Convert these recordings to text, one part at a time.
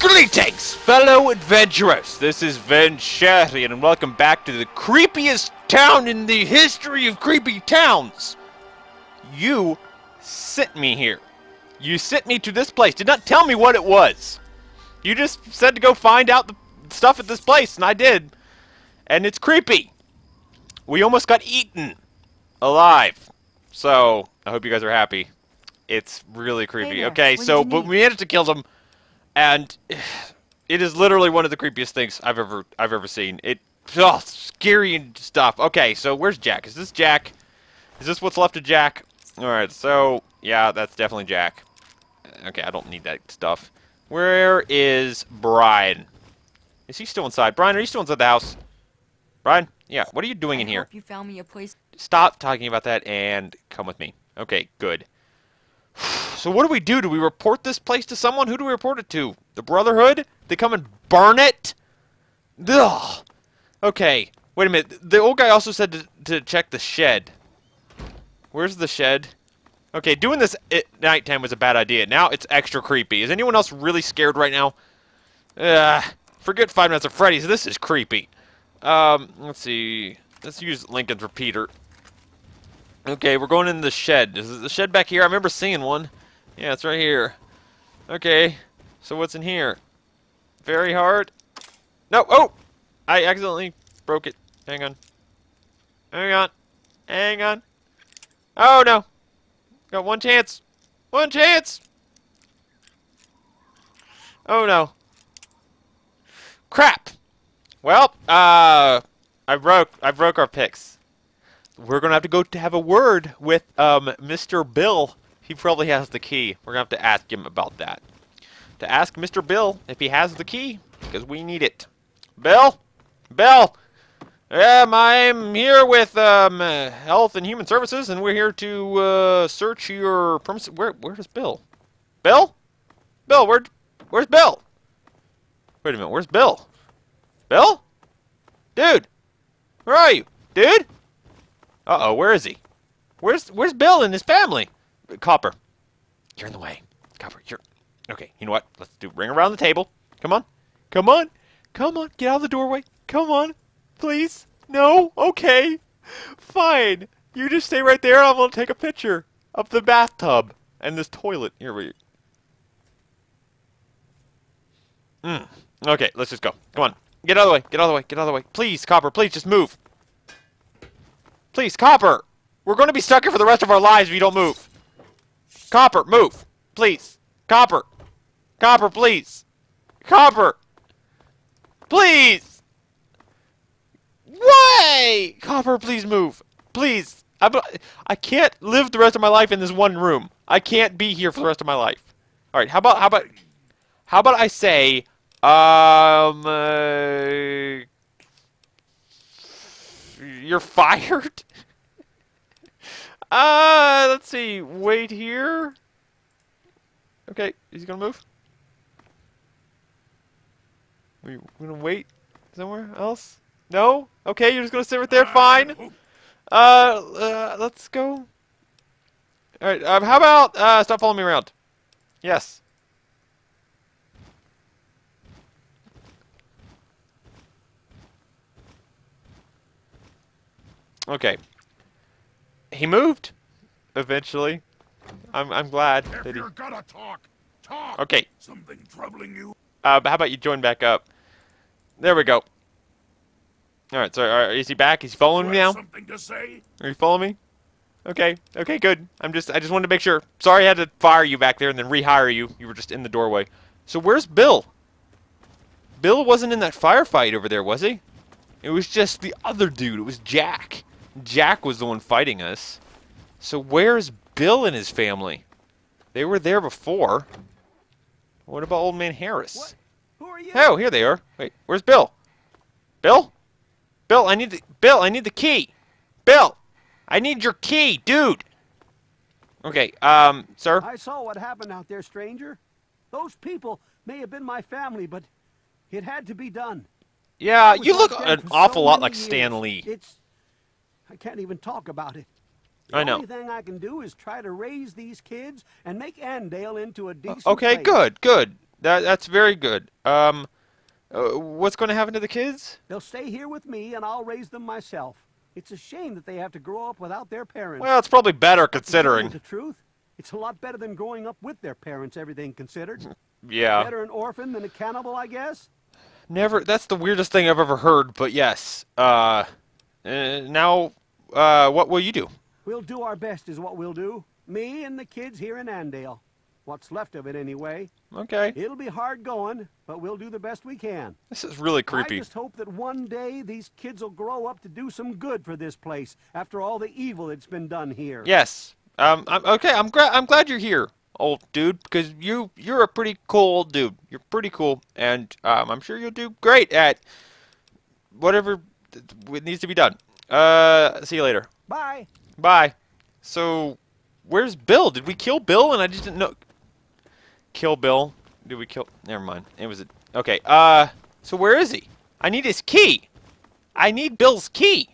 Greetings, fellow adventurers! This is Venturian, and welcome back to the creepiest town in the history of creepy towns! You sent me here. You sent me to this place. Did not tell me what it was. You just said to go find out the stuff at this place, and I did. And it's creepy. We almost got eaten alive. So, I hope you guys are happy. It's really creepy. there, okay, what so but we managed to kill them, and it is literally one of the creepiest things I've ever I've ever seen. It oh, scary and stuff. Okay, so where's Jack? Is this Jack? Is this what's left of Jack? All right, so yeah, that's definitely Jack. Okay, I don't need that stuff. Where is Brian? Is he still inside? Brian, are you still inside the house? Brian? Yeah, what are you doing in I here? hope you found me a place. Stop talking about that and come with me. Okay, good. So what do we do? Do we report this place to someone? Who do we report it to? The Brotherhood? They come and burn it? Ugh. Okay, wait a minute. The old guy also said to, to check the shed. Where's the shed? Okay, doing this at nighttime was a bad idea. Now it's extra creepy. Is anyone else really scared right now? Ugh. Forget Five Nights at Freddy's. This is creepy. Um, let's see. Let's use Lincoln's repeater. Okay, we're going in the shed. Is the shed back here? I remember seeing one. Yeah, it's right here. Okay, so what's in here? Very hard. No, oh! I accidentally broke it. Hang on. Hang on. Hang on. Oh, no. Got one chance. One chance! Oh, no. Crap! Well, uh, I broke, I broke our picks we're gonna have to go to have a word with um, Mr. Bill. He probably has the key. We're gonna have to ask him about that. To ask Mr. Bill if he has the key, because we need it. Bill, Bill, um, I'm here with um, Health and Human Services, and we're here to uh, search your premises. Where, where's Bill? Bill, Bill, where, where's Bill? Wait a minute, where's Bill? Bill, dude, where are you, dude? Uh oh, where is he? Where's Where's Bill and his family? Copper, you're in the way. Copper, you're okay. You know what? Let's do ring around the table. Come on, come on, come on. Get out of the doorway. Come on, please. No, okay, fine. You just stay right there. I'm gonna take a picture of the bathtub and this toilet. Here we. Mm. Okay, let's just go. Come on. Get out of the way. Get out of the way. Get out of the way. Please, Copper. Please, just move. Please, Copper! We're going to be stuck here for the rest of our lives if you don't move. Copper, move. Please. Copper. Copper, please. Copper. Please. Why? Copper, please move. Please. I'm, I can't live the rest of my life in this one room. I can't be here for the rest of my life. All right, how about how about how about I say um uh, you're fired? Uh, let's see. Wait here. Okay, is he gonna move? We we gonna wait somewhere else? No? Okay, you're just gonna sit right there. Fine. Uh, uh let's go. All right. Um, how about uh, stop following me around? Yes. Okay. He moved eventually. I'm I'm glad If that he. you're gonna talk, talk. Okay. Something troubling you? Uh, but how about you join back up? There we go. All right. So uh, is he back? Is he following You me have now? Something to say? Are you following me? Okay. Okay. Good. I'm just. I just wanted to make sure. Sorry, I had to fire you back there and then rehire you. You were just in the doorway. So where's Bill? Bill wasn't in that firefight over there, was he? It was just the other dude. It was Jack. Jack was the one fighting us. So where's Bill and his family? They were there before. What about old man Harris? Who are you? Oh, here they are. Wait, where's Bill? Bill? Bill, I need the Bill, I need the key. Bill, I need your key, dude. Okay, um, sir. I saw what happened out there, stranger. Those people may have been my family, but It had to be done. Yeah, you look an for so awful lot like. Stan Lee. It's. I can't even talk about it. The I know. The only thing I can do is try to raise these kids and make Andale into a decent Okay, place. good, good. That that's very good. Um, uh, what's going to happen to the kids? They'll stay here with me, and I'll raise them myself. It's a shame that they have to grow up without their parents. Well, it's probably better To tell you considering. the truth, it's a lot better than growing up with their parents. Everything considered, Yeah. better an orphan than a cannibal, I guess. Never. That's the weirdest thing I've ever heard. But yes. Uh, uh now, uh, what will you do? We'll do our best, is what we'll do. Me and the kids here in Andale. What's left of it, anyway. Okay. It'll be hard going, but we'll do the best we can. This is really creepy. I just hope that one day these kids will grow up to do some good for this place after all the evil that's been done here. Yes. Um. I'm, okay. I'm glad. I'm glad you're here, old dude, because you you're a pretty cool old dude. You're pretty cool, and um, I'm sure you'll do great at whatever needs to be done. Uh. See you later. Bye. Bye. So, where's Bill? Did we kill Bill? And I just didn't know. Kill Bill? Did we kill? Never mind. It was a. Okay. Uh. So where is he? I need his key. I need Bill's key.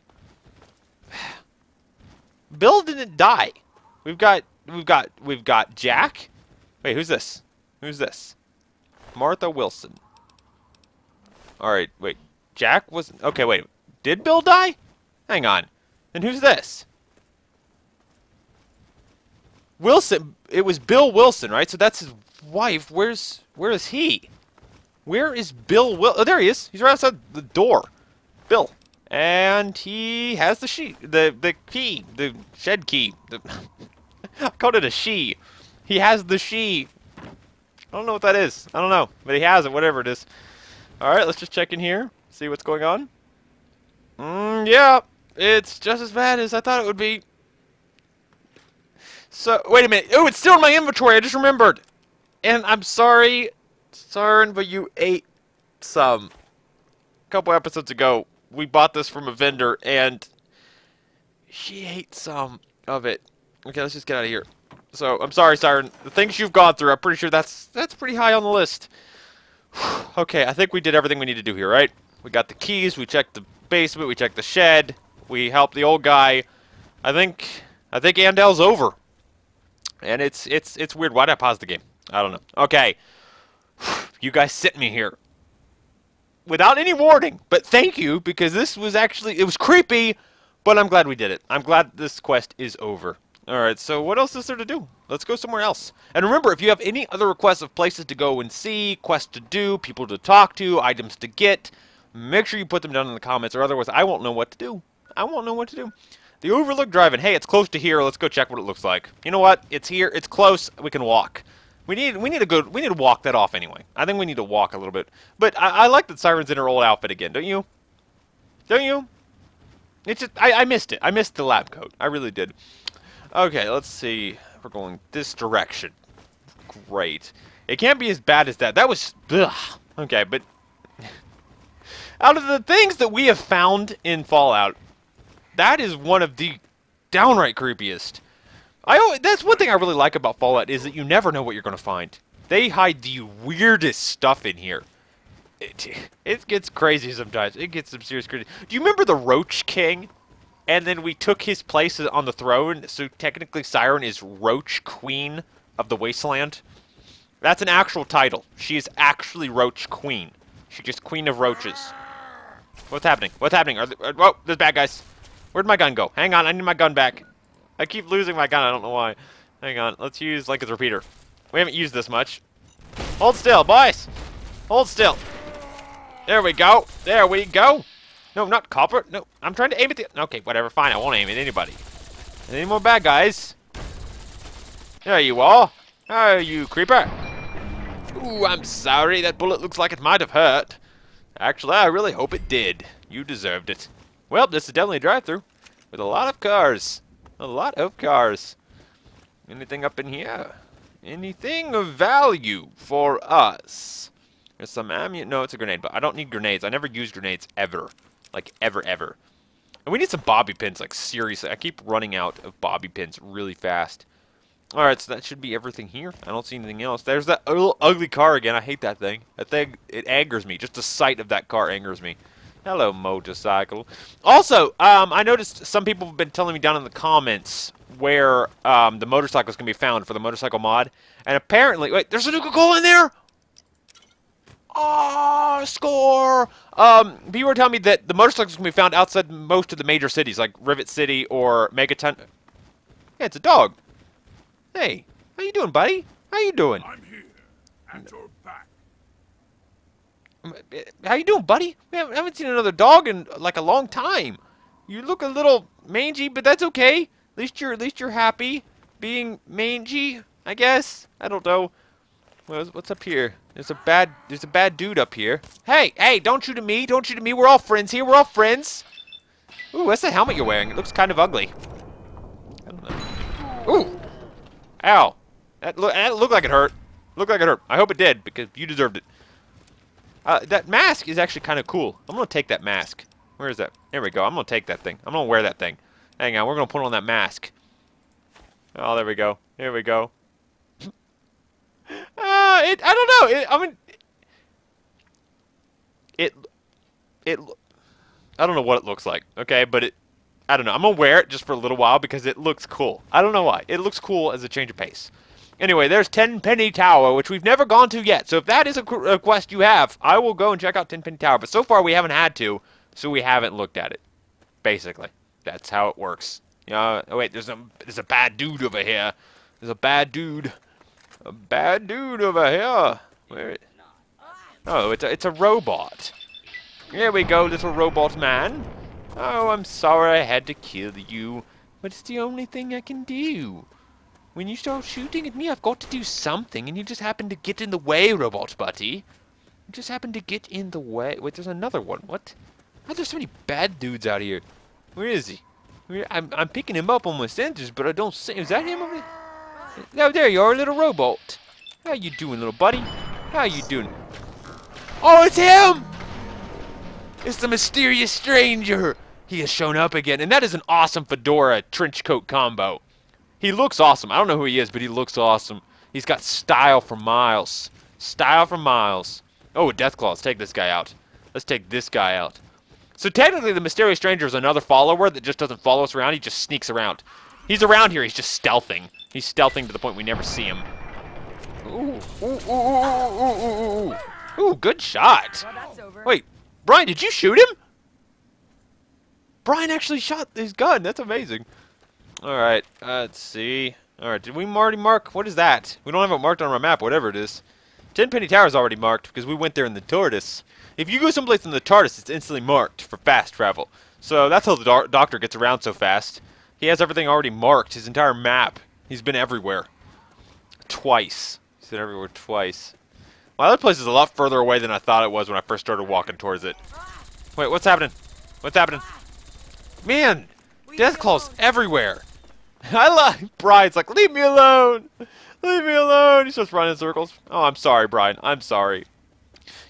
Bill didn't die. We've got. We've got. We've got Jack. Wait. Who's this? Who's this? Martha Wilson. All right. Wait. Jack was. Okay. Wait. Did Bill die? Hang on. Then who's this? Wilson. It was Bill Wilson, right? So that's his wife. Where's where is he? Where is Bill Wil? Oh, there he is. He's right outside the door. Bill. And he has the she the the key, the shed key. The I called it a she. He has the she. I don't know what that is. I don't know, but he has it. Whatever it is. All right, let's just check in here. See what's going on. Mm, yeah, it's just as bad as I thought it would be. So, wait a minute. Oh, it's still in my inventory. I just remembered. And I'm sorry, Cywren, but you ate some. A couple episodes ago, we bought this from a vendor, and she ate some of it. Okay, let's just get out of here. So, I'm sorry, Cywren. The things you've gone through, I'm pretty sure that's that's pretty high on the list. okay, I think we did everything we need to do here, right? We got the keys, we checked the basement, we checked the shed, we helped the old guy. I think I think Andale's over. And it's it's it's weird. Why did I pause the game? I don't know. Okay. You guys sent me here. Without any warning. But thank you, because this was actually it was creepy, but I'm glad we did it. I'm glad this quest is over. Alright, so what else is there to do? Let's go somewhere else. And remember, if you have any other requests of places to go and see, quests to do, people to talk to, items to get, make sure you put them down in the comments, or otherwise I won't know what to do. I won't know what to do. The Overlook Drive-In. Hey, it's close to here. Let's go check what it looks like. You know what? It's here. It's close. We can walk. We need we need to go. We need to walk that off anyway. I think we need to walk a little bit. But I, I like that Cywren's in her old outfit again. Don't you? Don't you? It's just I, I missed it. I missed the lab coat. I really did. Okay, let's see. We're going this direction. Great. It can't be as bad as that. That was ugh. okay, but out of the things that we have found in Fallout, that is one of the downright creepiest. I always, that's one thing I really like about Fallout is that you never know what you're going to find. They hide the weirdest stuff in here. It, it gets crazy sometimes. It gets some serious crazy. Do you remember the Roach King? And then we took his place on the throne, so technically Cywren is Roach Queen of the Wasteland. That's an actual title. She is actually Roach Queen. She's just Queen of Roaches. What's happening? What's happening? Are there, uh, whoa, there's bad guys. Where'd my gun go? Hang on, I need my gun back. I keep losing my gun, I don't know why. Hang on, let's use Lincoln's repeater. We haven't used this much. Hold still, boys! Hold still. There we go. There we go. No, not copper. No, I'm trying to aim at the... Okay, whatever, fine, I won't aim at anybody. Any more bad guys? There you are. Oh, you creeper. Ooh, I'm sorry. That bullet looks like it might have hurt. Actually, I really hope it did. You deserved it. Well, this is definitely a drive-through with a lot of cars. A lot of cars. Anything up in here? Anything of value for us? There's some ammunition. No, it's a grenade, but I don't need grenades. I never use grenades ever. Like, ever, ever. And we need some bobby pins, like, seriously. I keep running out of bobby pins really fast. All right, so that should be everything here. I don't see anything else. There's that little ugly car again. I hate that thing. That thing, it angers me. Just the sight of that car angers me. Hello, motorcycle. Also, um, I noticed some people have been telling me down in the comments where um, the motorcycles can be found for the motorcycle mod. And apparently, wait, there's a Nuka-Cola in there? Oh, score! Um, people were telling me that the motorcycles can be found outside most of the major cities, like Rivet City or Megaton. Yeah, it's a dog. Hey, how you doing, buddy? How you doing? I'm here. At your. How you doing, buddy? We haven't, seen another dog in like a long time. You look a little mangy, but that's okay. At least you're at least you're happy being mangy, I guess. I don't know. What's, what's up here? There's a bad there's a bad dude up here. Hey, hey, don't shoot at me. Don't shoot at me. We're all friends here. We're all friends. Ooh, what's the helmet you're wearing? It looks kind of ugly. Ooh. Ow. That, look, that looked like it hurt. Looked like it hurt. I hope it did, because you deserved it. Uh, that mask is actually kind of cool. I'm going to take that mask. Where is that? There we go. I'm going to take that thing. I'm going to wear that thing. Hang on. We're going to put on that mask. Oh, there we go. Here we go. uh, it, I don't know. It, I mean, it, it, I don't know what it looks like, okay? But it, I don't know. I'm going to wear it just for a little while because it looks cool. I don't know why. It looks cool as a change of pace. Anyway, there's Tenpenny Tower, which we've never gone to yet. So if that is a, a quest you have, I will go and check out Tenpenny Tower. But so far we haven't had to, so we haven't looked at it. Basically, that's how it works. Yeah. oh wait, there's a there's a bad dude over here. There's a bad dude. A bad dude over here. Where? Oh, it's a, it's a robot. Here we go, little robot man. Oh, I'm sorry I had to kill you, but it's the only thing I can do. When you start shooting at me, I've got to do something, and you just happen to get in the way, Robot Buddy. You just happen to get in the way. Wait, there's another one. What? Why are there so many bad dudes out here? Where is he? Where, I'm, I'm picking him up on my sensors, but I don't see. Is that him over there? Oh, there you are, little robot. How you doing, little buddy? How you doing? Oh, it's him! It's the mysterious stranger. He has shown up again, and that is an awesome fedora trench coat combo. He looks awesome. I don't know who he is, but he looks awesome. He's got style for miles. Style for miles. Oh, Deathclaw. Let's take this guy out. Let's take this guy out. So technically, the mysterious stranger is another follower that just doesn't follow us around. He just sneaks around. He's around here. He's just stealthing. He's stealthing to the point we never see him. Ooh, ooh, ooh, ooh, ooh, ooh, ooh. Ooh, good shot. Well, that's over. Wait, Brian, did you shoot him? Brian actually shot his gun. That's amazing. All right, uh, let's see. All right, did we already mark? What is that? We don't have it marked on our map, whatever it is. Tenpenny Tower is already marked because we went there in the TARDIS. If you go someplace in the TARDIS, it's instantly marked for fast travel. So that's how the doc doctor gets around so fast. He has everything already marked, his entire map. He's been everywhere. Twice. He's been everywhere twice. My other place is a lot further away than I thought it was when I first started walking towards it. Wait, what's happening? What's happening? Man, Deathclaw's everywhere. I like Brian's like, leave me alone. Leave me alone. He's just running in circles. Oh, I'm sorry, Brian. I'm sorry.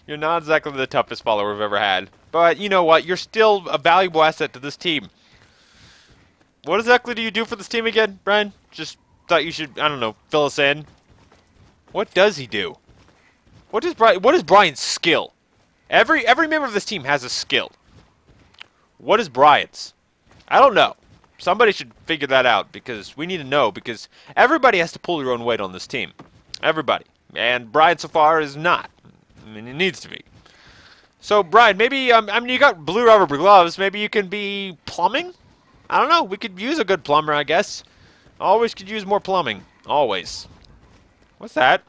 You're not exactly the toughest follower we've ever had. But you know what? You're still a valuable asset to this team. What exactly do you do for this team again, Brian? Just thought you should, I don't know, fill us in. What does he do? What is Brian? What is Brian's skill? Every every member of this team has a skill. What is Brian's? I don't know. Somebody should figure that out because we need to know because everybody has to pull their own weight on this team. Everybody. And Brian so far is not. I mean, he needs to be. So, Brian, maybe, um, I mean, you got blue rubber gloves. Maybe you can be plumbing? I don't know. We could use a good plumber, I guess. Always could use more plumbing. Always. What's that?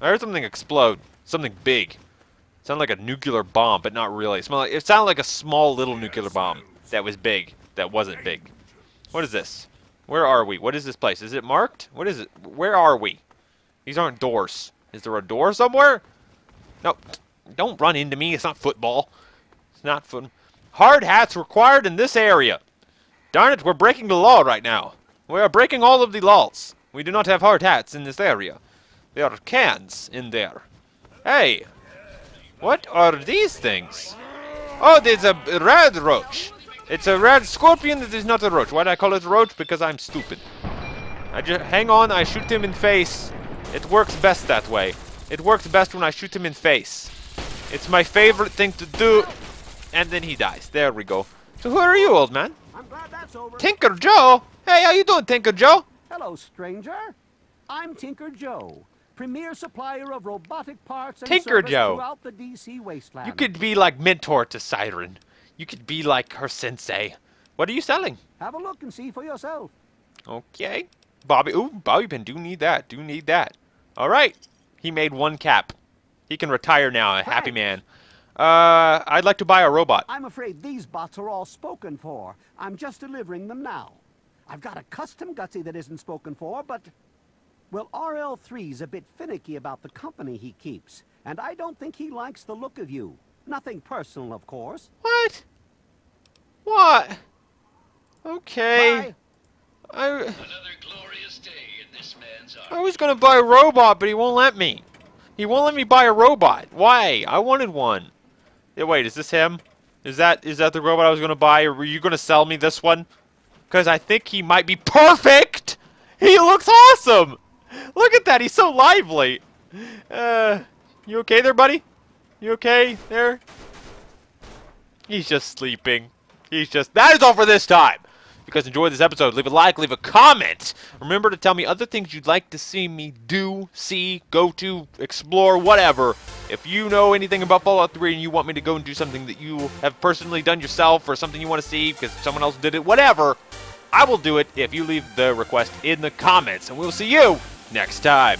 I heard something explode. Something big. Sounded like a nuclear bomb, but not really. It, it sounded like a small little nuclear bomb that was big. That wasn't big. What is this? Where are we? What is this place? Is it marked? What is it? Where are we? These aren't doors. Is there a door somewhere? No. Don't run into me. It's not football. It's not foot. Hard hats required in this area. Darn it, we're breaking the law right now. We are breaking all of the laws. We do not have hard hats in this area. There are cans in there. Hey, what are these things? Oh, there's a red roach. It's a red scorpion that is not a roach. Why do I call it a roach? Because I'm stupid. I just hang on. I shoot him in face. It works best that way. It works best when I shoot him in face. It's my favorite thing to do. And then he dies. There we go. So who are you, old man? I'm glad that's over. Tinker Joe. Hey, how you doing, Tinker Joe? Hello, stranger. I'm Tinker Joe, premier supplier of robotic parts and Tinker Joe. throughout the DC wasteland. You could be like mentor to Cywren. You could be like her sensei. What are you selling? have a look and see for yourself. Okay. Bobby, ooh, Bobby Pin, do need that, do need that. All right. He made one cap. He can retire now, a happy man. Uh, I'd like to buy a robot. I'm afraid these bots are all spoken for. I'm just delivering them now. I've got a custom Gutsy that isn't spoken for, but... Well, RL3's a bit finicky about the company he keeps, and I don't think he likes the look of you. Nothing personal, of course. What? What? Okay. Bye. I, Another glorious day in this man's I was gonna buy a robot, but he won't let me. He won't let me buy a robot. Why? I wanted one. Yeah, wait, is this him? Is that is that the robot I was gonna buy, or were you gonna sell me this one? Because I think he might be perfect. He looks awesome. Look at that. He's so lively. Uh, you okay there, buddy? You okay there? He's just sleeping. He's just. That is all for this time. If you guys enjoyed this episode, leave a like, leave a comment. Remember to tell me other things you'd like to see me do, see, go to, explore, whatever. If you know anything about Fallout 3 and you want me to go and do something that you have personally done yourself or something you want to see because someone else did it, whatever, I will do it if you leave the request in the comments. And we'll see you next time.